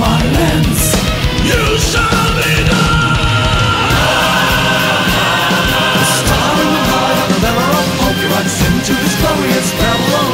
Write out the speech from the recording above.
my lens You shall be done. Starring by the never of hope You rush into this glorious Babylon.